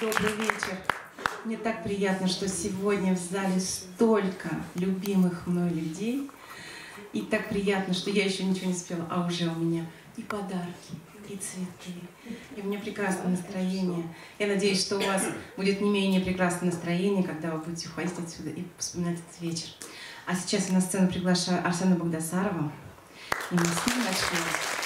Добрый вечер. Мне так приятно, что сегодня в зале столько любимых мной людей. И так приятно, что я еще ничего не спела, а уже у меня и подарки, и цветы. И у меня прекрасное настроение. Я надеюсь, что у вас будет не менее прекрасное настроение, когда вы будете уходить отсюда и вспоминать этот вечер. А сейчас я на сцену приглашаю Арсена Богдасарова. И мы с ним начнем.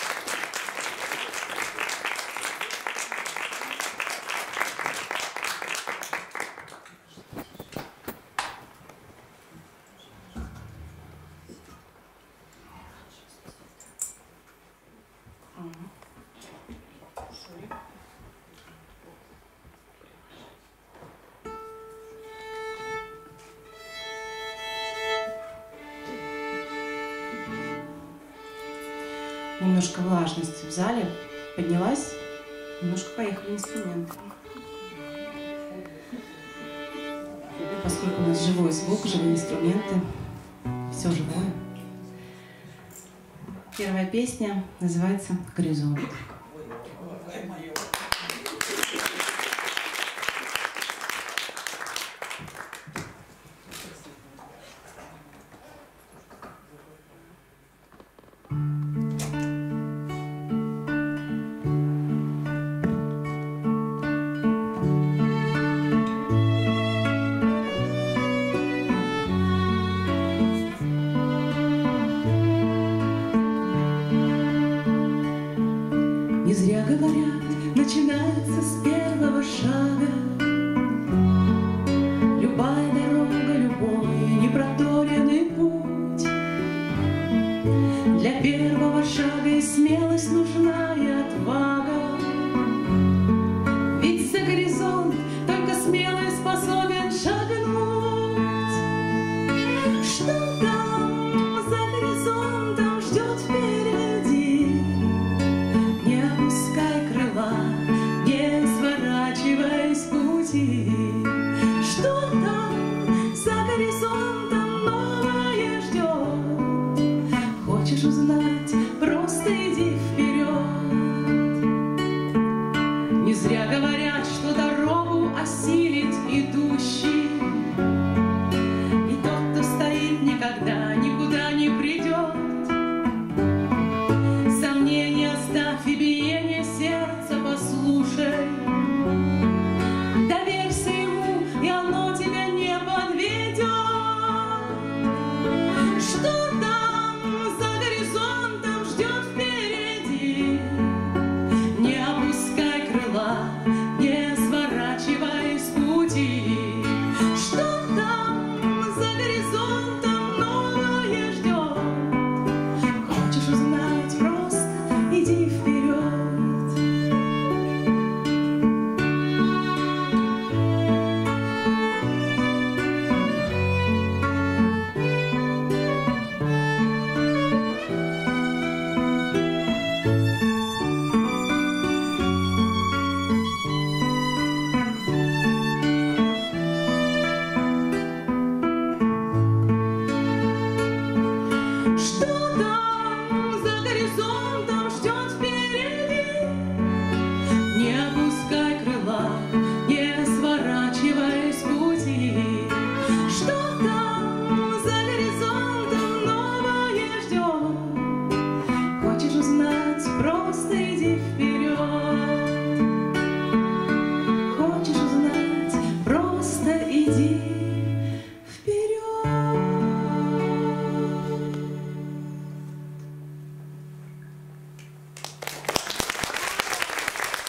Немножко влажности в зале, поднялась, немножко поехали инструменты. Поскольку у нас живой звук, живые инструменты, все живое. Первая песня называется «Горизонт». Начинается с первого шага. Пути. Что там за горизонтом новое ждет? Хочешь узнать,